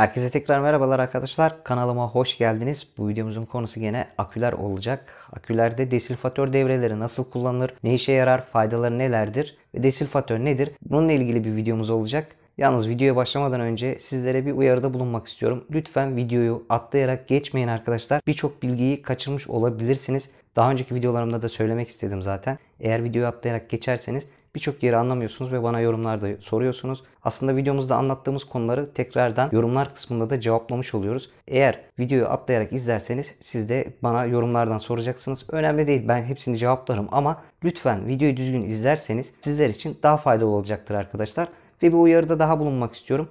Herkese tekrar merhabalar arkadaşlar. Kanalıma hoş geldiniz. Bu videomuzun konusu gene aküler olacak. Akülerde desilfatör devreleri nasıl kullanılır, ne işe yarar, faydaları nelerdir ve desilfatör nedir? Bununla ilgili bir videomuz olacak. Yalnız videoya başlamadan önce sizlere bir uyarıda bulunmak istiyorum. Lütfen videoyu atlayarak geçmeyin arkadaşlar. Birçok bilgiyi kaçırmış olabilirsiniz. Daha önceki videolarımda da söylemek istedim zaten. Eğer videoyu atlayarak geçerseniz birçok yeri anlamıyorsunuz ve bana yorumlarda soruyorsunuz. Aslında videomuzda anlattığımız konuları tekrardan yorumlar kısmında da cevaplamış oluyoruz. Eğer videoyu atlayarak izlerseniz siz de bana yorumlardan soracaksınız. Önemli değil ben hepsini cevaplarım ama lütfen videoyu düzgün izlerseniz sizler için daha faydalı olacaktır arkadaşlar. Ve bir uyarıda daha bulunmak istiyorum.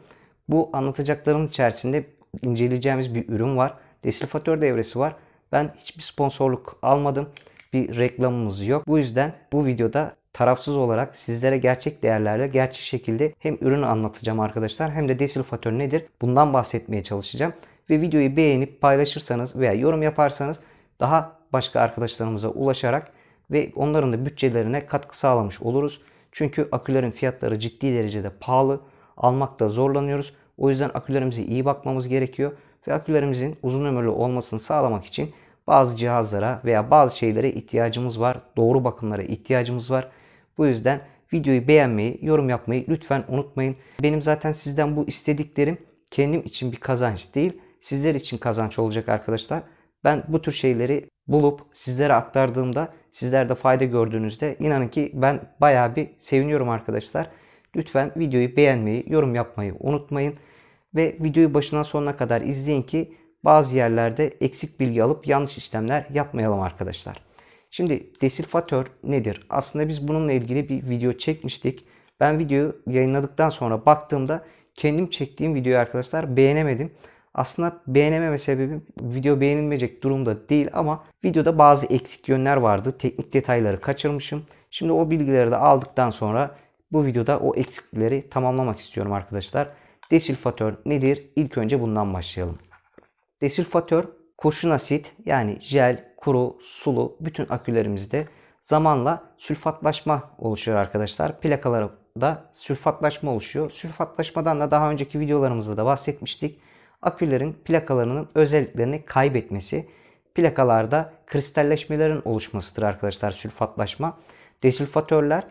Bu anlatacaklarım içerisinde inceleyeceğimiz bir ürün var. Desilfatör devresi var. Ben hiçbir sponsorluk almadım. Bir reklamımız yok. Bu yüzden bu videoda tarafsız olarak sizlere gerçek değerlerle gerçek şekilde hem ürünü anlatacağım arkadaşlar hem de desilfatör nedir bundan bahsetmeye çalışacağım. Ve videoyu beğenip paylaşırsanız veya yorum yaparsanız daha başka arkadaşlarımıza ulaşarak ve onların da bütçelerine katkı sağlamış oluruz. Çünkü akülerin fiyatları ciddi derecede pahalı. Almakta zorlanıyoruz. O yüzden akülerimize iyi bakmamız gerekiyor. Ve akülerimizin uzun ömürlü olmasını sağlamak için bazı cihazlara veya bazı şeylere ihtiyacımız var. Doğru bakımlara ihtiyacımız var. Bu yüzden videoyu beğenmeyi, yorum yapmayı lütfen unutmayın. Benim zaten sizden bu istediklerim kendim için bir kazanç değil, sizler için kazanç olacak arkadaşlar. Ben bu tür şeyleri bulup sizlere aktardığımda sizler de fayda gördüğünüzde inanın ki ben bayağı bir seviniyorum arkadaşlar. Lütfen videoyu beğenmeyi, yorum yapmayı unutmayın. Ve videoyu başından sonuna kadar izleyin ki bazı yerlerde eksik bilgi alıp yanlış işlemler yapmayalım arkadaşlar. Şimdi desilfatör nedir? Aslında biz bununla ilgili bir video çekmiştik. Ben videoyu yayınladıktan sonra baktığımda kendim çektiğim videoyu arkadaşlar beğenemedim. Aslında beğenememe sebebim video beğenilmeyecek durumda değil ama videoda bazı eksik yönler vardı. Teknik detayları kaçırmışım. Şimdi o bilgileri de aldıktan sonra bu videoda o eksikleri tamamlamak istiyorum arkadaşlar. Desilfatör nedir? İlk önce bundan başlayalım. Desilfatör kurşun asit yani jel, kuru, sulu bütün akülerimizde zamanla sülfatlaşma oluşuyor arkadaşlar. Plakalarda sülfatlaşma oluşuyor. Sülfatlaşmadan da daha önceki videolarımızda da bahsetmiştik. Akülerin plakalarının özelliklerini kaybetmesi, plakalarda kristalleşmelerin oluşmasıdır arkadaşlar sülfatlaşma. Desülfatörler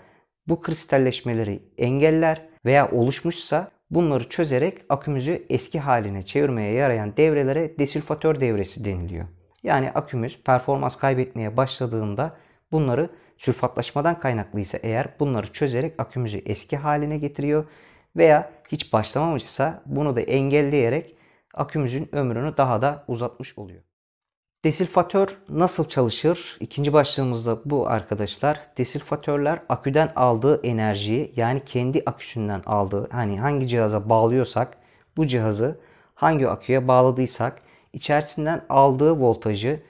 bu kristalleşmeleri engeller veya oluşmuşsa bunları çözerek akümüzü eski haline çevirmeye yarayan devrelere desülfatör devresi deniliyor. Yani akümüz performans kaybetmeye başladığında bunları sülfatlaşmadan kaynaklıysa eğer bunları çözerek akümüzü eski haline getiriyor veya hiç başlamamışsa bunu da engelleyerek akümüzün ömrünü daha da uzatmış oluyor. Desilfatör nasıl çalışır? İkinci başlığımızda bu arkadaşlar. Desilfatörler aküden aldığı enerjiyi yani kendi aküsünden aldığı hani hangi cihaza bağlıyorsak bu cihazı hangi aküye bağladıysak içerisinden aldığı voltajı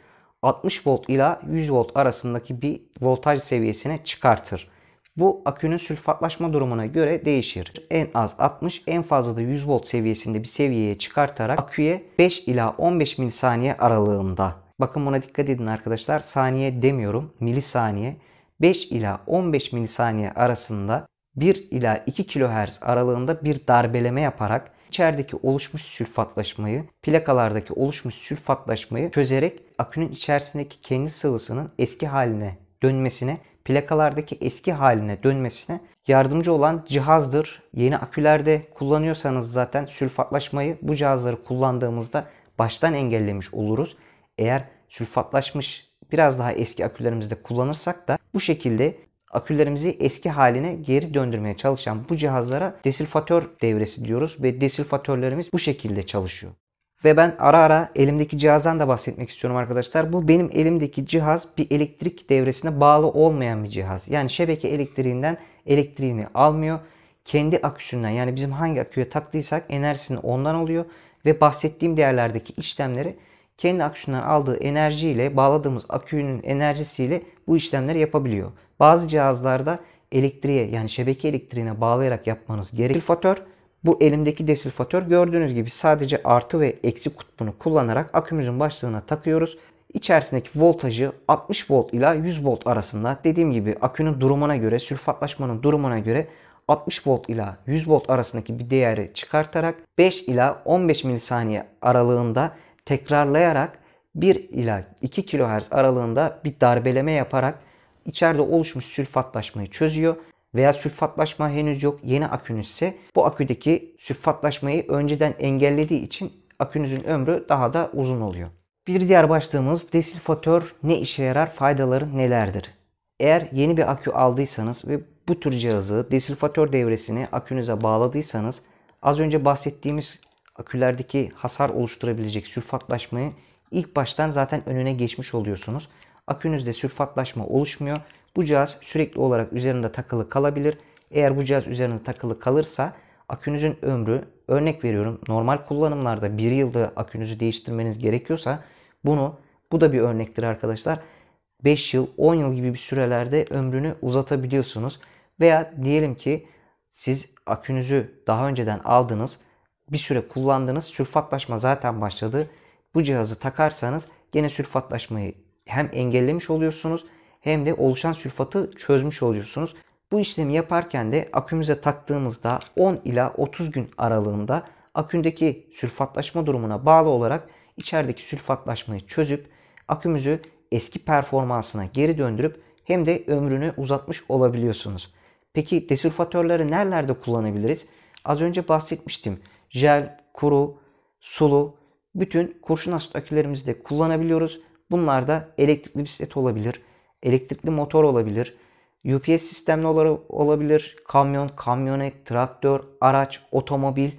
60 volt ila 100 volt arasındaki bir voltaj seviyesine çıkartır. Bu akünün sülfatlaşma durumuna göre değişir. En az 60, en fazla da 100 volt seviyesinde bir seviyeye çıkartarak aküye 5 ila 15 milisaniye aralığında. Bakın buna dikkat edin arkadaşlar. Saniye demiyorum, milisaniye. 5 ila 15 milisaniye arasında 1 ila 2 kHz aralığında bir darbeleme yaparak içerideki oluşmuş sülfatlaşmayı, plakalardaki oluşmuş sülfatlaşmayı çözerek akünün içerisindeki kendi sıvısının eski haline dönmesine, plakalardaki eski haline dönmesine yardımcı olan cihazdır. Yeni akülerde kullanıyorsanız zaten sülfatlaşmayı bu cihazları kullandığımızda baştan engellemiş oluruz. Eğer sülfatlaşmış biraz daha eski akülerimizde kullanırsak da bu şekilde akülerimizi eski haline geri döndürmeye çalışan bu cihazlara desilfatör devresi diyoruz ve desilfatörlerimiz bu şekilde çalışıyor. Ve ben ara ara elimdeki cihazdan da bahsetmek istiyorum arkadaşlar. Bu benim elimdeki cihaz bir elektrik devresine bağlı olmayan bir cihaz. Yani şebeke elektriğinden elektriğini almıyor. Kendi aküsünden yani bizim hangi aküye taktıysak enerjisini ondan alıyor. Ve bahsettiğim değerlerdeki işlemleri kendi aküsünden aldığı enerjiyle bağladığımız akünün enerjisiyle bu işlemleri yapabiliyor. Bazı cihazlarda elektriğe yani şebeke elektriğine bağlayarak yapmanız gerekiyor. Desilfatör bu elimdeki desilfatör gördüğünüz gibi sadece artı ve eksi kutbunu kullanarak akümüzün başlığına takıyoruz. İçerisindeki voltajı 60 volt ila 100 volt arasında dediğim gibi akünün durumuna göre, sülfatlaşmanın durumuna göre 60 volt ila 100 volt arasındaki bir değeri çıkartarak 5 ila 15 milisaniye aralığında tekrarlayarak 1 ila 2 kHz aralığında bir darbeleme yaparak içeride oluşmuş sülfatlaşmayı çözüyor veya sülfatlaşma henüz yok yeni akünüz ise bu aküdeki sülfatlaşmayı önceden engellediği için akünüzün ömrü daha da uzun oluyor. Bir diğer başlığımız desilfatör ne işe yarar, faydaları nelerdir? Eğer yeni bir akü aldıysanız ve bu tür cihazı desilfatör devresini akünüze bağladıysanız az önce bahsettiğimiz akülerdeki hasar oluşturabilecek sülfatlaşmayı ilk baştan zaten önüne geçmiş oluyorsunuz. Akünüzde sülfatlaşma oluşmuyor. Bu cihaz sürekli olarak üzerinde takılı kalabilir. Eğer bu cihaz üzerinde takılı kalırsa akünüzün ömrü örnek veriyorum normal kullanımlarda 1 yılda akünüzü değiştirmeniz gerekiyorsa bunu bu da bir örnektir arkadaşlar. 5 yıl 10 yıl gibi bir sürelerde ömrünü uzatabiliyorsunuz. Veya diyelim ki siz akünüzü daha önceden aldınız bir süre kullandınız sülfatlaşma zaten başladı. Bu cihazı takarsanız gene sülfatlaşmayı hem engellemiş oluyorsunuz hem de oluşan sülfatı çözmüş oluyorsunuz. Bu işlemi yaparken de akümüze taktığımızda 10 ila 30 gün aralığında akündeki sülfatlaşma durumuna bağlı olarak içerideki sülfatlaşmayı çözüp akümüzü eski performansına geri döndürüp hem de ömrünü uzatmış olabiliyorsunuz. Peki desülfatörleri nerelerde kullanabiliriz? Az önce bahsetmiştim. Jel, kuru, sulu bütün kurşun asit akülerimizde kullanabiliyoruz. Bunlar da elektrikli bisiklet olabilir, elektrikli motor olabilir, UPS sistemli olabilir, kamyon, kamyonet, traktör, araç, otomobil,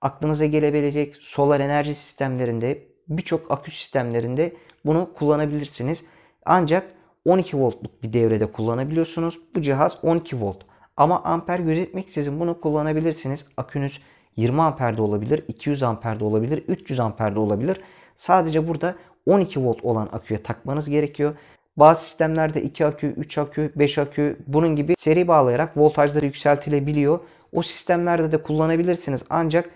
aklınıza gelebilecek solar enerji sistemlerinde, birçok akü sistemlerinde bunu kullanabilirsiniz. Ancak 12 voltluk bir devrede kullanabiliyorsunuz. Bu cihaz 12 volt. Ama amper gözetmeksizin bunu kullanabilirsiniz. Akünüz 20 amperde olabilir, 200 amperde olabilir, 300 amperde olabilir. Sadece burada 12 volt olan aküye takmanız gerekiyor. Bazı sistemlerde 2 akü, 3 akü, 5 akü bunun gibi seri bağlayarak voltajları yükseltilebiliyor. O sistemlerde de kullanabilirsiniz. Ancak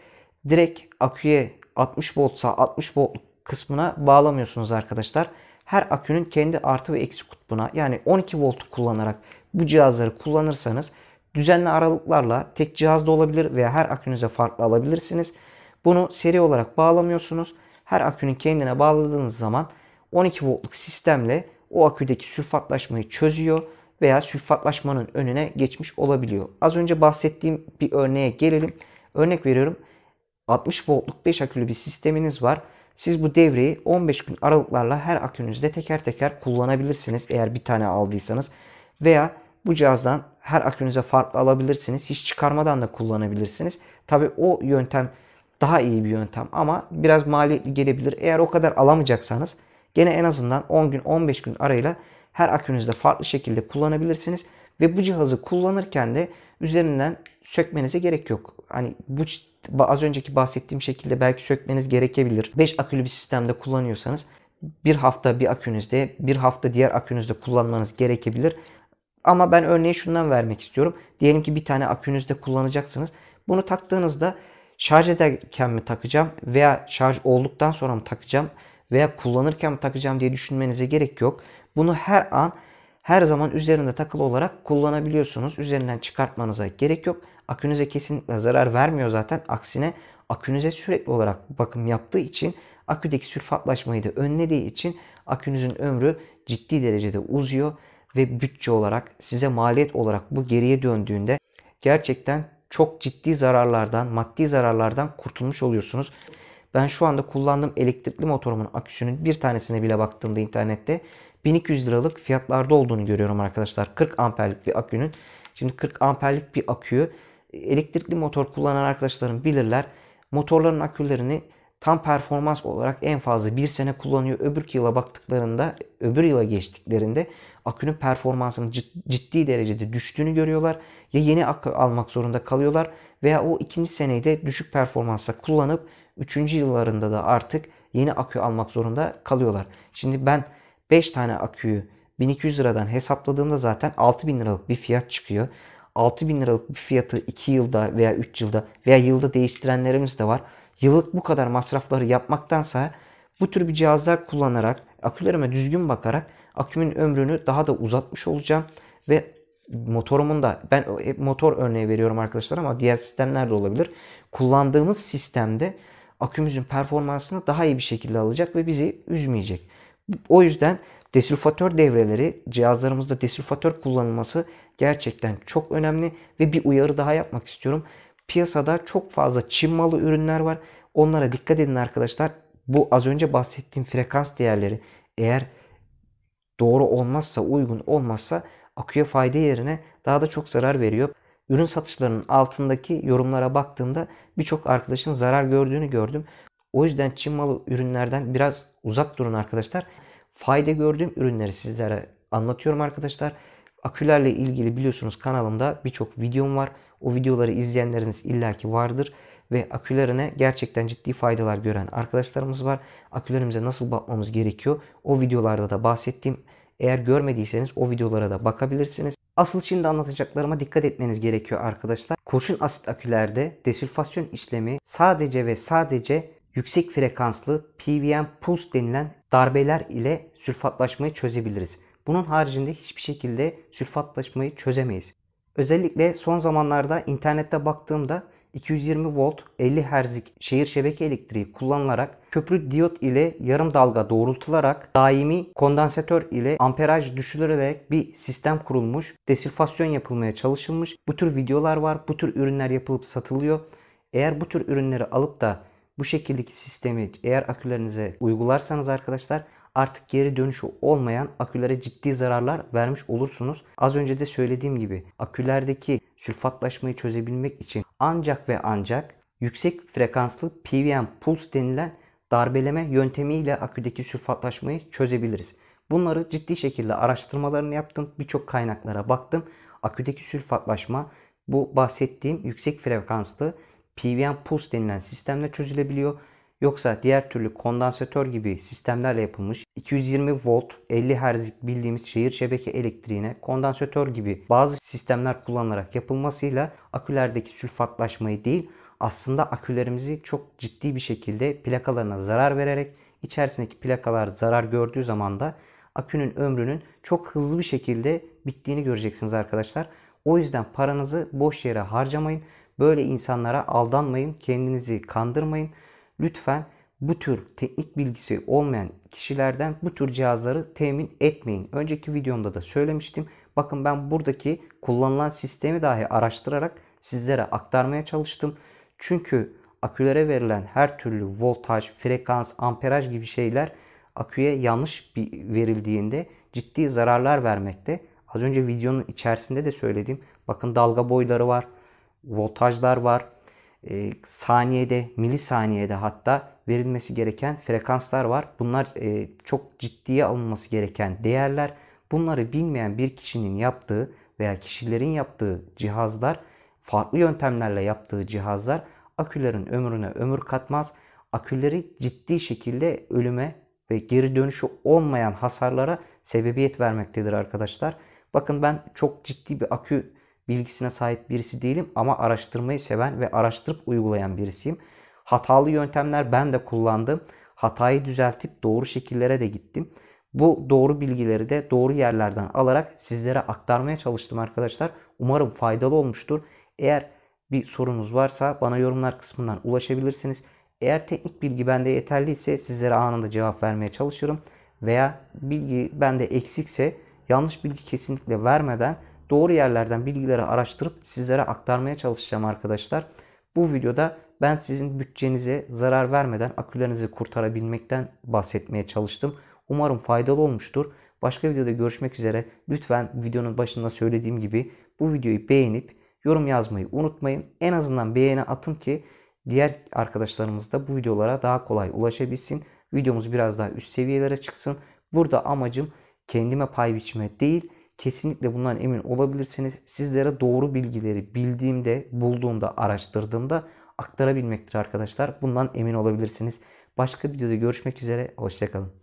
direkt aküye 60 voltsa 60 volt kısmına bağlamıyorsunuz arkadaşlar. Her akünün kendi artı ve eksi kutbuna yani 12 voltu kullanarak bu cihazları kullanırsanız düzenli aralıklarla tek cihazda olabilir veya her akünüze farklı alabilirsiniz. Bunu seri olarak bağlamıyorsunuz. Her akünün kendine bağladığınız zaman 12 voltluk sistemle o aküdeki sülfatlaşmayı çözüyor veya sülfatlaşmanın önüne geçmiş olabiliyor. Az önce bahsettiğim bir örneğe gelelim. Örnek veriyorum 60 voltluk 5 akülü bir sisteminiz var. Siz bu devreyi 15 gün aralıklarla her akünüzde teker teker kullanabilirsiniz eğer bir tane aldıysanız. Veya bu cihazdan her akünüze farklı alabilirsiniz. Hiç çıkarmadan da kullanabilirsiniz. Tabi o yöntem daha iyi bir yöntem ama biraz maliyetli gelebilir. Eğer o kadar alamayacaksanız gene en azından 10 gün 15 gün arayla her akünüzde farklı şekilde kullanabilirsiniz. Ve bu cihazı kullanırken de üzerinden sökmenize gerek yok. Hani bu az önceki bahsettiğim şekilde belki sökmeniz gerekebilir. 5 akülü bir sistemde kullanıyorsanız bir hafta bir akünüzde, bir hafta diğer akünüzde kullanmanız gerekebilir. Ama ben örneği şundan vermek istiyorum. Diyelim ki bir tane akünüzde kullanacaksınız. Bunu taktığınızda şarj ederken mi takacağım veya şarj olduktan sonra mı takacağım veya kullanırken mi takacağım diye düşünmenize gerek yok. Bunu her an her zaman üzerinde takılı olarak kullanabiliyorsunuz. Üzerinden çıkartmanıza gerek yok. Akünüze kesinlikle zarar vermiyor zaten. Aksine akünüze sürekli olarak bakım yaptığı için aküdeki sülfatlaşmayı da önlediği için akünüzün ömrü ciddi derecede uzuyor ve bütçe olarak size maliyet olarak bu geriye döndüğünde gerçekten çok ciddi zararlardan, maddi zararlardan kurtulmuş oluyorsunuz. Ben şu anda kullandığım elektrikli motorumun aküsünün bir tanesine bile baktığımda internette 1200 liralık fiyatlarda olduğunu görüyorum arkadaşlar. 40 amperlik bir akünün. Şimdi 40 amperlik bir aküyü elektrikli motor kullanan arkadaşlarım bilirler. Motorların akülerini tam performans olarak en fazla bir sene kullanıyor. Öbür yıla baktıklarında, öbür yıla geçtiklerinde akünün performansının ciddi derecede düştüğünü görüyorlar. Ya yeni akü almak zorunda kalıyorlar veya o ikinci seneyi de düşük performansla kullanıp üçüncü yıllarında da artık yeni akü almak zorunda kalıyorlar. Şimdi ben 5 tane aküyü 1200 liradan hesapladığımda zaten 6000 liralık bir fiyat çıkıyor. 6000 liralık bir fiyatı 2 yılda veya 3 yılda veya yılda değiştirenlerimiz de var. Yıllık bu kadar masrafları yapmaktansa bu tür bir cihazlar kullanarak akülerime düzgün bakarak akümün ömrünü daha da uzatmış olacağım ve motorumun da ben hep motor örneği veriyorum arkadaşlar ama diğer sistemler de olabilir. Kullandığımız sistemde akümüzün performansını daha iyi bir şekilde alacak ve bizi üzmeyecek. O yüzden desülfatör devreleri cihazlarımızda desülfatör kullanılması gerçekten çok önemli ve bir uyarı daha yapmak istiyorum. Piyasada çok fazla Çin malı ürünler var. Onlara dikkat edin arkadaşlar. Bu az önce bahsettiğim frekans değerleri eğer doğru olmazsa, uygun olmazsa aküye fayda yerine daha da çok zarar veriyor. Ürün satışlarının altındaki yorumlara baktığımda birçok arkadaşın zarar gördüğünü gördüm. O yüzden Çin malı ürünlerden biraz uzak durun arkadaşlar. Fayda gördüğüm ürünleri sizlere anlatıyorum arkadaşlar. Akülerle ilgili biliyorsunuz kanalımda birçok videom var. O videoları izleyenleriniz illaki vardır ve akülerine gerçekten ciddi faydalar gören arkadaşlarımız var. Akülerimize nasıl bakmamız gerekiyor? O videolarda da bahsettiğim eğer görmediyseniz o videolara da bakabilirsiniz. Asıl şimdi anlatacaklarıma dikkat etmeniz gerekiyor arkadaşlar. Kurşun asit akülerde desülfasyon işlemi sadece ve sadece yüksek frekanslı PWM pulse denilen darbeler ile sülfatlaşmayı çözebiliriz. Bunun haricinde hiçbir şekilde sülfatlaşmayı çözemeyiz. Özellikle son zamanlarda internette baktığımda 220 volt 50 Hz'lik şehir şebeke elektriği kullanılarak köprü diyot ile yarım dalga doğrultularak daimi kondansatör ile amperaj düşürülerek bir sistem kurulmuş. Desülfasyon yapılmaya çalışılmış. Bu tür videolar var. Bu tür ürünler yapılıp satılıyor. Eğer bu tür ürünleri alıp da bu şekildeki sistemi eğer akülerinize uygularsanız arkadaşlar artık geri dönüşü olmayan akülere ciddi zararlar vermiş olursunuz. Az önce de söylediğim gibi akülerdeki sülfatlaşmayı çözebilmek için ancak ve ancak yüksek frekanslı PWM pulse denilen darbeleme yöntemiyle aküdeki sülfatlaşmayı çözebiliriz. Bunları ciddi şekilde araştırmalarını yaptım. Birçok kaynaklara baktım. Aküdeki sülfatlaşma bu bahsettiğim yüksek frekanslı PWM pulse denilen sistemle çözülebiliyor. Yoksa diğer türlü kondansatör gibi sistemlerle yapılmış 220 volt 50 Hz bildiğimiz şehir şebeke elektriğine kondansatör gibi bazı sistemler kullanılarak yapılmasıyla akülerdeki sülfatlaşmayı değil aslında akülerimizi çok ciddi bir şekilde plakalarına zarar vererek içerisindeki plakalar zarar gördüğü zaman da akünün ömrünün çok hızlı bir şekilde bittiğini göreceksiniz arkadaşlar. O yüzden paranızı boş yere harcamayın. Böyle insanlara aldanmayın. Kendinizi kandırmayın. Lütfen bu tür teknik bilgisi olmayan kişilerden bu tür cihazları temin etmeyin. Önceki videomda da söylemiştim. Bakın ben buradaki kullanılan sistemi dahi araştırarak sizlere aktarmaya çalıştım. Çünkü akülere verilen her türlü voltaj, frekans, amperaj gibi şeyler aküye yanlış bir verildiğinde ciddi zararlar vermekte. Az önce videonun içerisinde de söyledim. Bakın dalga boyları var, voltajlar var, e, saniyede, milisaniyede hatta verilmesi gereken frekanslar var. Bunlar e, çok ciddiye alınması gereken değerler. Bunları bilmeyen bir kişinin yaptığı veya kişilerin yaptığı cihazlar, farklı yöntemlerle yaptığı cihazlar akülerin ömrüne ömür katmaz. Aküleri ciddi şekilde ölüme ve geri dönüşü olmayan hasarlara sebebiyet vermektedir arkadaşlar. Bakın ben çok ciddi bir akü bilgisine sahip birisi değilim ama araştırmayı seven ve araştırıp uygulayan birisiyim. Hatalı yöntemler ben de kullandım. Hatayı düzeltip doğru şekillere de gittim. Bu doğru bilgileri de doğru yerlerden alarak sizlere aktarmaya çalıştım arkadaşlar. Umarım faydalı olmuştur. Eğer bir sorunuz varsa bana yorumlar kısmından ulaşabilirsiniz. Eğer teknik bilgi bende yeterliyse sizlere anında cevap vermeye çalışırım. Veya bilgi bende eksikse yanlış bilgi kesinlikle vermeden doğru yerlerden bilgileri araştırıp sizlere aktarmaya çalışacağım arkadaşlar. Bu videoda ben sizin bütçenize zarar vermeden akülerinizi kurtarabilmekten bahsetmeye çalıştım. Umarım faydalı olmuştur. Başka videoda görüşmek üzere. Lütfen videonun başında söylediğim gibi bu videoyu beğenip yorum yazmayı unutmayın. En azından beğeni atın ki diğer arkadaşlarımız da bu videolara daha kolay ulaşabilsin. Videomuz biraz daha üst seviyelere çıksın. Burada amacım kendime pay biçmek değil Kesinlikle bundan emin olabilirsiniz. Sizlere doğru bilgileri bildiğimde, bulduğumda, araştırdığımda aktarabilmektir arkadaşlar. Bundan emin olabilirsiniz. Başka videoda görüşmek üzere. Hoşçakalın.